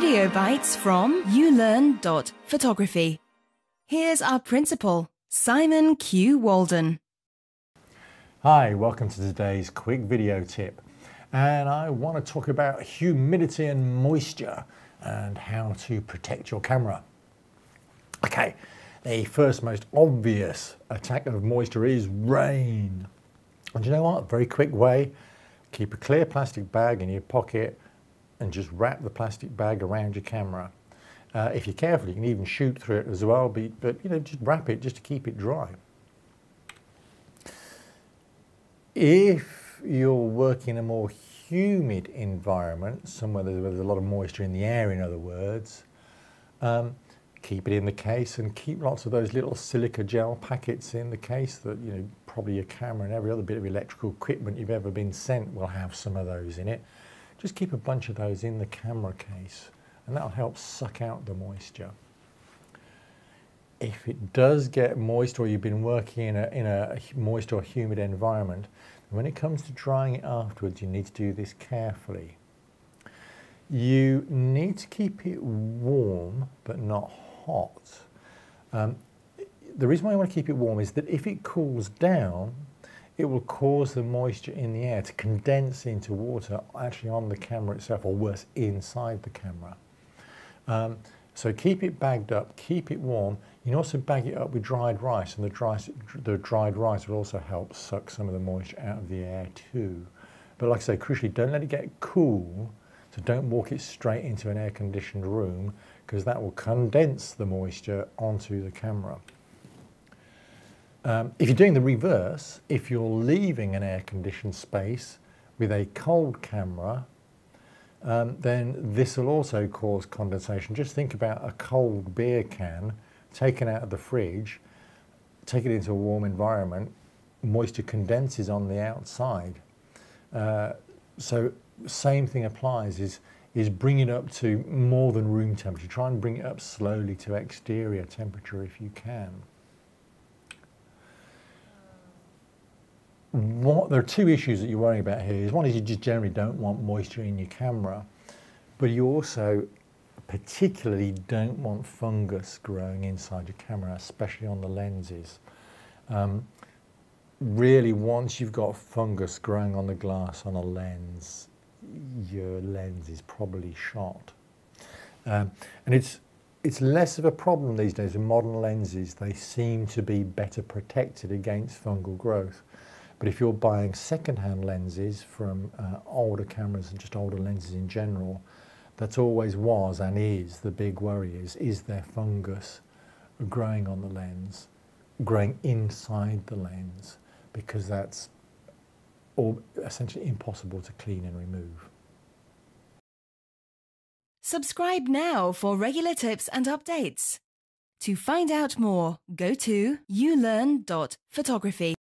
Video bites from ulearn.photography. Here's our principal, Simon Q. Walden. Hi, welcome to today's quick video tip. And I want to talk about humidity and moisture and how to protect your camera. Okay, the first most obvious attack of moisture is rain. And you know what? A very quick way, keep a clear plastic bag in your pocket and just wrap the plastic bag around your camera. Uh, if you're careful, you can even shoot through it as well, but, but you know, just wrap it just to keep it dry. If you're working in a more humid environment, somewhere where there's a lot of moisture in the air, in other words, um, keep it in the case and keep lots of those little silica gel packets in the case that, you know, probably your camera and every other bit of electrical equipment you've ever been sent will have some of those in it. Just keep a bunch of those in the camera case and that'll help suck out the moisture. If it does get moist or you've been working in a, in a moist or humid environment, when it comes to drying it afterwards, you need to do this carefully. You need to keep it warm but not hot. Um, the reason why you want to keep it warm is that if it cools down, it will cause the moisture in the air to condense into water actually on the camera itself, or worse, inside the camera. Um, so keep it bagged up, keep it warm. You can also bag it up with dried rice, and the, dry, the dried rice will also help suck some of the moisture out of the air too. But like I say, crucially, don't let it get cool, so don't walk it straight into an air-conditioned room, because that will condense the moisture onto the camera. Um, if you're doing the reverse, if you're leaving an air-conditioned space with a cold camera, um, then this will also cause condensation. Just think about a cold beer can taken out of the fridge, take it into a warm environment, moisture condenses on the outside. Uh, so same thing applies is, is bring it up to more than room temperature. Try and bring it up slowly to exterior temperature if you can. What, there are two issues that you're worrying about here. Is one is you just generally don't want moisture in your camera, but you also particularly don't want fungus growing inside your camera, especially on the lenses. Um, really, once you've got fungus growing on the glass on a lens, your lens is probably shot. Um, and it's it's less of a problem these days with modern lenses. They seem to be better protected against fungal growth. But if you're buying second-hand lenses from uh, older cameras and just older lenses in general, that's always was and is the big worry is, is there fungus growing on the lens, growing inside the lens, because that's all essentially impossible to clean and remove. Subscribe now for regular tips and updates. To find out more, go to ulearn.photography.